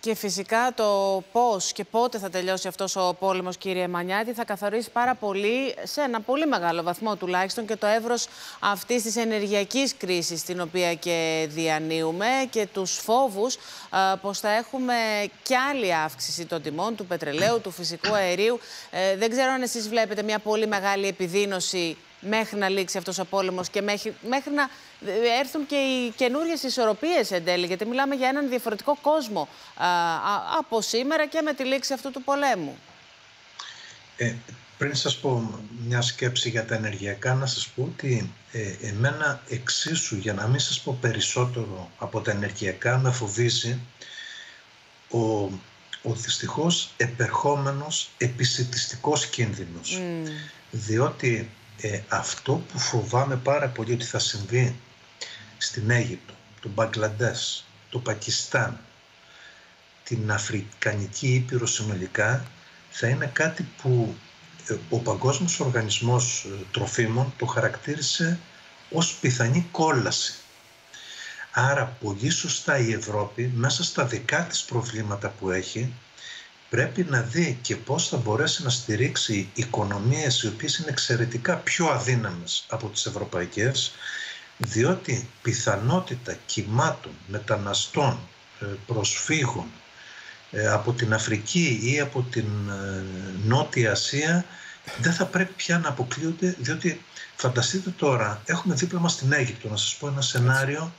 Και φυσικά το πώς και πότε θα τελειώσει αυτός ο πόλεμος, κύριε Μανιάτη, θα καθορίσει πάρα πολύ, σε ένα πολύ μεγάλο βαθμό τουλάχιστον, και το εύρος αυτής της ενεργειακής κρίσης, την οποία και διανύουμε και τους φόβους α, πως θα έχουμε κι άλλη αύξηση των τιμών του πετρελαίου, του φυσικού αερίου. Ε, δεν ξέρω αν εσείς βλέπετε μια πολύ μεγάλη επιδείνωση μέχρι να λήξει αυτός ο πόλεμος και μέχρι, μέχρι να έρθουν και οι καινούριες ισορροπίες εν τέλει, γιατί μιλάμε για έναν διαφορετικό κόσμο α, από σήμερα και με τη λήξη αυτού του πολέμου. Ε, πριν σας πω μια σκέψη για τα ενεργειακά, να σας πω ότι ε, εμένα εξίσου, για να μην σας πω περισσότερο από τα ενεργειακά, με φοβίζει ο, ο δυστυχώς επερχόμενος επισητιστικός κίνδυνος. Διότι ε, αυτό που φοβάμαι πάρα πολύ ότι θα συμβεί στην Αίγυπτο, το Μπαγκλαντές, το Πακιστάν, την Αφρικανική Ήπειρο συνολικά, θα είναι κάτι που ε, ο Παγκόσμιος Οργανισμός ε, Τροφίμων το χαρακτήρισε ως πιθανή κόλαση. Άρα πολύ σωστά η Ευρώπη μέσα στα δικά της προβλήματα που έχει πρέπει να δει και πώς θα μπορέσει να στηρίξει οικονομίες οι οποίες είναι εξαιρετικά πιο αδύναμες από τις ευρωπαϊκές διότι πιθανότητα κυμάτων, μεταναστών, ε, προσφύγων ε, από την Αφρική ή από την ε, Νότια Ασία δεν θα πρέπει πια να αποκλείονται διότι φανταστείτε τώρα έχουμε δίπλα μας την Αίγυπτο. Να σας πω ένα σενάριο.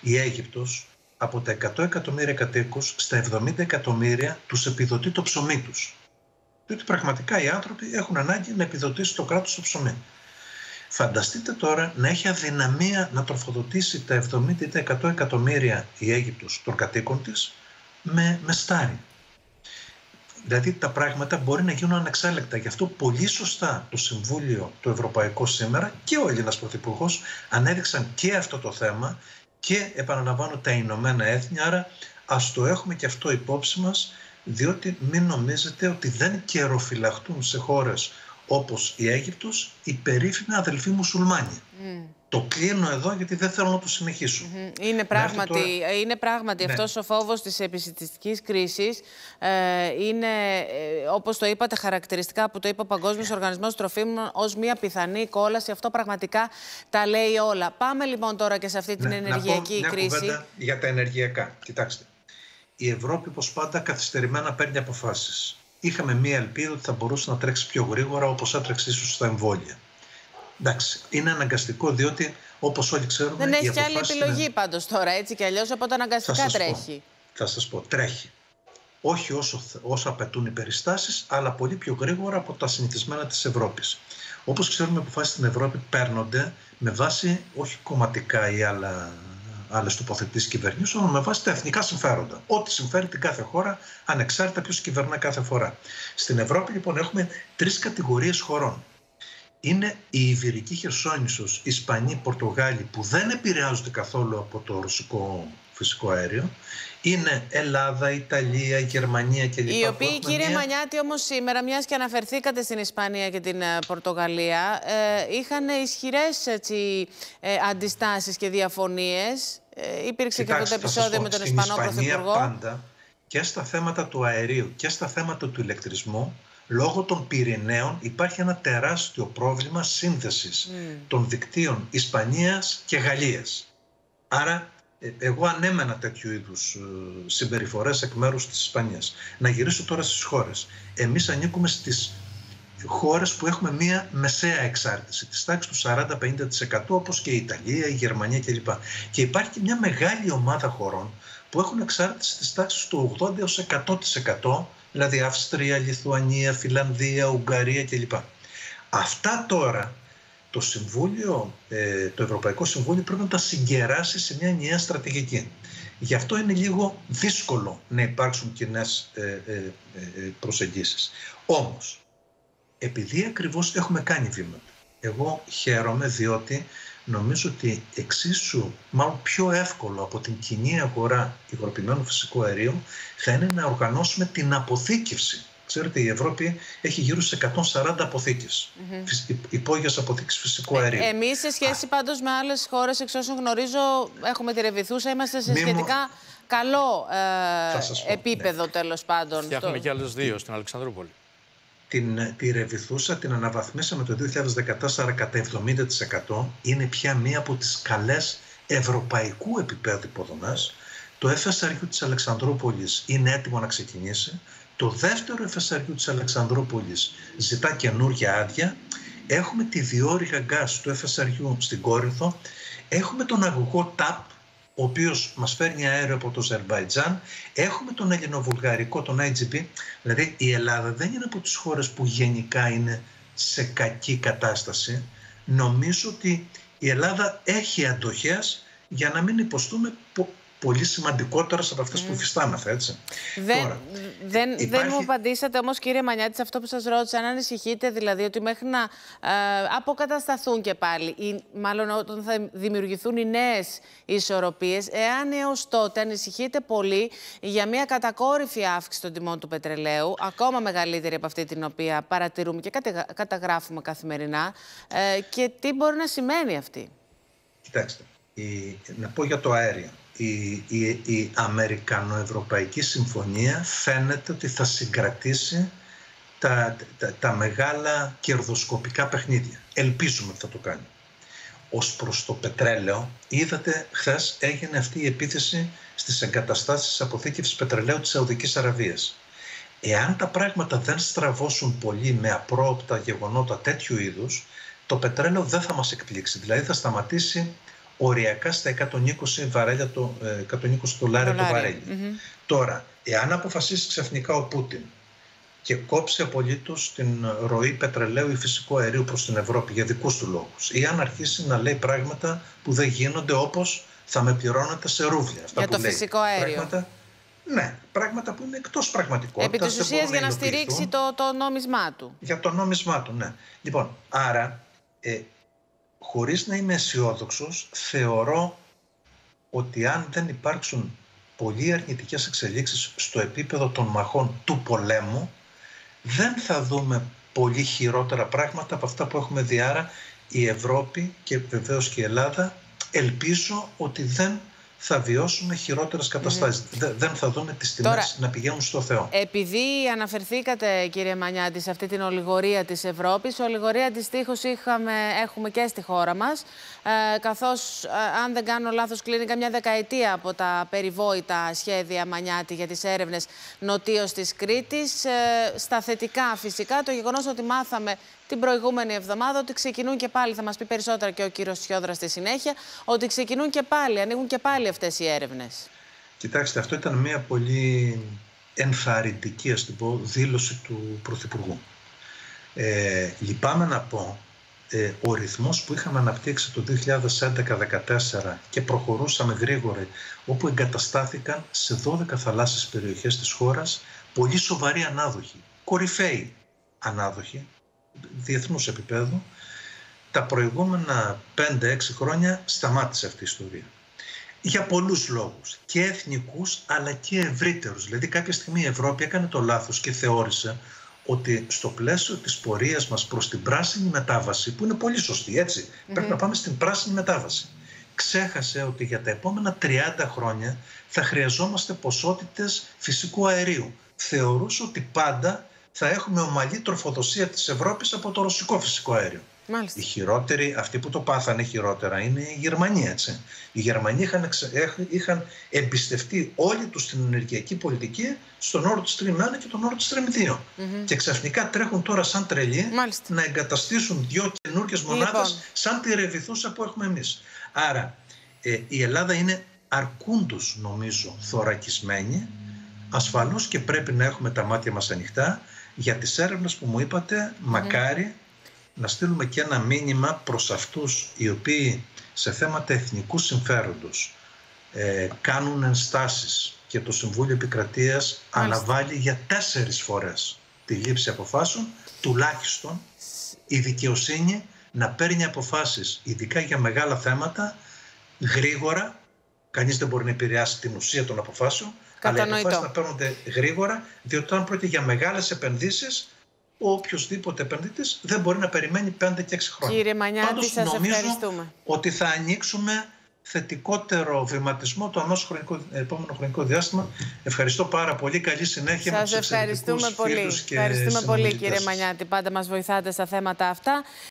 Η Αίγυπτος από τα 100 εκατομμύρια κατοίκους στα 70 εκατομμύρια τους επιδοτεί το ψωμί τους. Διότι πραγματικά οι άνθρωποι έχουν ανάγκη να επιδοτήσει το κράτος το ψωμί. Φανταστείτε τώρα να έχει αδυναμία να τροφοδοτήσει τα 70 ή τα 100 εκατομμύρια η Αίγυπτος των κατοίκων της με, με στάρι. Δηλαδή τα πράγματα μπορεί να γίνουν ανεξέλεκτα. Γι' αυτό πολύ σωστά το Συμβούλιο το Ευρωπαϊκό σήμερα και ο Έλληνας Πρωθυπουργός ανέδειξαν και αυτό το θέμα και επαναλαμβάνω τα Ηνωμένα Έθνη, άρα ας το έχουμε και αυτό υπόψη μας, διότι μην νομίζετε ότι δεν καιροφυλαχτούν σε χώρες όπως η Αίγυπτος οι περίφημοι αδελφοί μουσουλμάνοι. Το κλείνω εδώ γιατί δεν θέλω να το συνεχίσω. Είναι πράγματι, είναι πράγματι ναι. αυτός ο φόβος της επισητιστικής κρίσης. Ε, είναι, ε, όπως το είπατε, χαρακτηριστικά που το είπε ο Παγκόσμιος Οργανισμός Τροφίμων ως μια πιθανή κόλαση. Αυτό πραγματικά τα λέει όλα. Πάμε λοιπόν τώρα και σε αυτή την ναι, ενεργειακή να πω κρίση. Μια για τα ενεργειακά. Κοιτάξτε. Η Ευρώπη, όπως πάντα, καθυστερημένα παίρνει αποφάσεις. Είχαμε μία ελπίδα ότι θα μπορούσε να τρέξει πιο γρήγορα όπως έτρεξε ίσως στα εμβόλια. Εντάξει, είναι αναγκαστικό διότι όπως όλοι ξέρουμε. Δεν έχει άλλη επιλογή είναι... πάντως τώρα, έτσι κι αλλιώς, οπότε αναγκαστικά τρέχει. θα σας πω, τρέχει. Όχι όσο, όσο απαιτούν οι περιστάσεις, αλλά πολύ πιο γρήγορα από τα συνηθισμένα της Ευρώπης. Όπως ξέρουμε, οι αποφάσεις στην Ευρώπη παίρνονται με βάση όχι κομματικά ή άλλα άλλε τοποθετήσεις κυβερνήσεων, αλλά με βάση τα εθνικά συμφέροντα. Ό,τι συμφέρει την κάθε χώρα, ανεξάρτητα ποιος κυβερνά κάθε φορά. Στην Ευρώπη, λοιπόν, έχουμε τρεις κατηγορίες χωρών είναι η Ιβηρική Χερσόνησος, Ισπανοί, Πορτογάλοι που δεν επηρεάζονται καθόλου από το ρωσικό φυσικό αέριο. Είναι Ελλάδα, Ιταλία, Γερμανία κλπ. Οι οποίοι, κύριε μια... Μανιάτη, όμως σήμερα, μιας και αναφερθήκατε στην Ισπανία και την ε, Πορτογαλία, ε, είχαν ισχυρές έτσι, ε, αντιστάσεις και διαφωνίες. Ε, υπήρξε Κοιτάξτε, και αυτό το επεισόδιο με τον Ισπανό Πρωθυπουργό. πάντα και στα θέματα του αερίου και στα θέματα του ηλεκτρισμού λόγω των Πυρηναίων υπάρχει ένα τεράστιο πρόβλημα σύνθεσης mm. των δικτύων Ισπανίας και Γαλλίας. Άρα ε, εγώ ανέμενα τέτοιου είδους ε, συμπεριφορές εκ μέρους της Ισπανίας. Να γυρίσω τώρα στις χώρες. Εμείς ανήκουμε στις χώρες που έχουμε μία μεσαία εξάρτηση της τάξης του 40-50% όπως και η Ιταλία, η Γερμανία κλπ. Και υπάρχει και μια μεγάλη ομάδα χωρών που έχουν εξάρτηση της τάξης του 80-100% δηλαδή Αυστρία, Λιθουανία, Φιλανδία, Ουγγαρία κλπ. Αυτά τώρα το Συμβούλιο, ε, το Ευρωπαϊκό Συμβούλιο πρέπει να τα συγκεράσει σε μια νέα στρατηγική. Γι' αυτό είναι λίγο δύσκολο να υπάρξουν κοινές ε, ε, ε, προσεγγίσεις. Όμως, επειδή ακριβώς έχουμε κάνει βήματα, εγώ χαίρομαι διότι νομίζω ότι εξίσου, μάλλον πιο εύκολο από την κοινή αγορά υγροποιημένου φυσικού αερίου θα είναι να οργανώσουμε την αποθήκευση. Ξέρετε, η Ευρώπη έχει γύρω σε 140 αποθήκες, mm-hmm. υπόγειες αποθήκες φυσικού ε, αερίου. Ε, εμείς σε σχέση Α. πάντως με άλλες χώρες, εξ όσων γνωρίζω, έχουμε τη Ρεβιθούσα, είμαστε σε σχετικά καλό ε, επίπεδο ναι. τέλος πάντων. Φτιάχνουμε και άλλες δύο στην Αλεξανδρούπολη. Την, τη Ρεβιθούσα την αναβαθμίσαμε το 2014 κατά 70%. Είναι πια μία από τις καλές ευρωπαϊκού επίπεδου υποδομές. Το FSRU της Αλεξανδρούπολης είναι έτοιμο να ξεκινήσει. Το δεύτερο FSRU της Αλεξανδρούπολης ζητά καινούργια άδεια. Έχουμε τη διόρυγα γκάς του FSRU στην Κόρινθο. Έχουμε τον αγωγό TAP, ο οποίος μας φέρνει αέριο από το Ζερβαϊτζάν. Έχουμε τον ελληνοβουλγαρικό, τον IGP. Δηλαδή η Ελλάδα δεν είναι από τις χώρες που γενικά είναι σε κακή κατάσταση. Νομίζω ότι η Ελλάδα έχει αντοχές για να μην υποστούμε πολύ σημαντικότερε από αυτές που υφιστάμεθα, έτσι. Δεν, Τώρα, δεν, υπάρχει... δεν μου απαντήσατε όμως, κύριε Μανιάτης, σε αυτό που σας ρώτησα, αν ανησυχείτε δηλαδή ότι μέχρι να ε, αποκατασταθούν και πάλι, ή μάλλον όταν θα δημιουργηθούν οι νέες ισορροπίες, εάν έως τότε ανησυχείτε πολύ για μια κατακόρυφη αύξηση των τιμών του πετρελαίου, ακόμα μεγαλύτερη από αυτή την οποία παρατηρούμε και καταγράφουμε καθημερινά, ε, και τι μπορεί να σημαίνει αυτή; Κοιτάξτε, η, να πω για το αέριο η, η, η Αμερικανοευρωπαϊκή Συμφωνία φαίνεται ότι θα συγκρατήσει τα, τα, τα μεγάλα κερδοσκοπικά παιχνίδια. Ελπίζουμε ότι θα το κάνει. Ως προς το πετρέλαιο, είδατε χθες έγινε αυτή η επίθεση στις εγκαταστάσεις αποθήκευσης πετρελαίου της Σαουδικής Αραβίας. Εάν τα πράγματα δεν στραβώσουν πολύ με απρόοπτα γεγονότα τέτοιου είδους, το πετρέλαιο δεν θα μας εκπλήξει. Δηλαδή θα σταματήσει οριακά στα 120, βαρέλια το, 120 ε, δολάρια το βαρέλι. Τώρα, εάν αποφασίσεις ξαφνικά ο Πούτιν και κόψει απολύτως την ροή πετρελαίου ή φυσικού αερίου προς την Ευρώπη για δικούς του λόγους, ή αν αρχίσει να λέει πράγματα που δεν γίνονται όπως θα με πληρώνετε σε ρούβλια. Αυτά για το φυσικό αέριο. Πράγματα, ναι, πράγματα που είναι εκτός πραγματικότητας. Επί της ουσίας για να στηρίξει το, το νόμισμά του. Για το νόμισμά του, ναι. Λοιπόν, άρα ε, χωρίς να είμαι αισιόδοξος, θεωρώ ότι αν δεν υπάρξουν πολύ αρνητικές εξελίξεις στο επίπεδο των μαχών του πολέμου, δεν θα δούμε πολύ χειρότερα πράγματα από αυτά που έχουμε δει. Άρα η Ευρώπη και βεβαίως και η Ελλάδα ελπίζω ότι δεν θα βιώσουμε χειρότερες καταστάσεις. Δεν θα δούμε τις τιμές να πηγαίνουν στο Θεό. Επειδή αναφερθήκατε, κύριε Μανιάτη, σε αυτή την ολιγορία της Ευρώπης, ολιγορία τη τείχου έχουμε και στη χώρα μας. Ε, Καθώς, ε, αν δεν κάνω λάθος, κλείνει καμιά δεκαετία από τα περιβόητα σχέδια Μανιάτη για τις έρευνες νοτίω της Κρήτης. Ε, στα θετικά, φυσικά, το γεγονός ότι μάθαμε την προηγούμενη εβδομάδα ότι ξεκινούν και πάλι, θα μας πει περισσότερα και ο κύριος Σιόδρα στη συνέχεια, ότι ξεκινούν και πάλι, ανοίγουν και πάλι αυτές οι έρευνες. Κοιτάξτε, αυτό ήταν μια πολύ ενθαρρυντική, ας την πω, δήλωση του Πρωθυπουργού. Ε, λυπάμαι να πω, ε, ο ρυθμός που είχαμε αναπτύξει το 2011-2014 και προχωρούσαμε γρήγορα, όπου εγκαταστάθηκαν σε 12 θαλάσσιες περιοχές της χώρας πολύ σοβαροί ανάδοχοι, κορυφαίοι ανάδοχοι, διεθνούς επίπεδου, τα προηγούμενα 5-6 χρόνια σταμάτησε αυτή η ιστορία. Για πολλούς λόγους, και εθνικούς αλλά και ευρύτερους. Δηλαδή κάποια στιγμή η Ευρώπη έκανε το λάθος και θεώρησε ότι στο πλαίσιο της πορείας μας προς την πράσινη μετάβαση, που είναι πολύ σωστή, πρέπει να πάμε στην πράσινη μετάβαση. Ξέχασε ότι για τα επόμενα 30 χρόνια θα χρειαζόμαστε ποσότητες φυσικού αερίου. Θεωρούσε ότι πάντα θα έχουμε ομαλή τροφοδοσία της Ευρώπης από το ρωσικό φυσικό αέριο. Μάλιστα. Οι χειρότεροι, αυτοί που το πάθανε χειρότερα, είναι η Γερμανία. Έτσι. Οι Γερμανοί είχαν, είχαν εμπιστευτεί όλοι τους την ενεργειακή πολιτική στον Nord Stream 1 και τον Nord Stream 2. mm Και ξαφνικά τρέχουν τώρα σαν τρελοί να εγκαταστήσουν δύο καινούργιες μονάδες λοιπόν. σαν τη ρεβιθούσα που έχουμε εμείς. Άρα ε, η Ελλάδα είναι αρκούντους νομίζω θωρακισμένη. Ασφαλώς και πρέπει να έχουμε τα μάτια μας ανοιχτά για τις έρευνες που μου είπατε, μακάρι να στείλουμε και ένα μήνυμα προς αυτούς οι οποίοι σε θέματα εθνικού συμφέροντος ε, κάνουν ενστάσεις και το Συμβούλιο Επικρατείας αναβάλει για τέσσερις φορές τη λήψη αποφάσεων, τουλάχιστον η δικαιοσύνη να παίρνει αποφάσεις, ειδικά για μεγάλα θέματα, γρήγορα, κανείς δεν μπορεί να επηρεάσει την ουσία των αποφάσεων, αλλά οι αποφάσει να παίρνονται γρήγορα, διότι όταν πρόκειται για μεγάλες επενδύσεις, ο οποιοδήποτε επενδυτή δεν μπορεί να περιμένει 5 και 6 χρόνια. Κύριε Μανιάτη, σας ευχαριστούμε. Ότι θα ανοίξουμε θετικότερο βηματισμό το αμέσως χρονικό, επόμενο χρονικό διάστημα. Ευχαριστώ πάρα πολύ. Καλή συνέχεια Σας με τους ευχαριστούμε πολύ. φίλους και Ευχαριστούμε πολύ κύριε συνομιλητές σας. Μανιάτη. Πάντα μας βοηθάτε στα θέματα αυτά.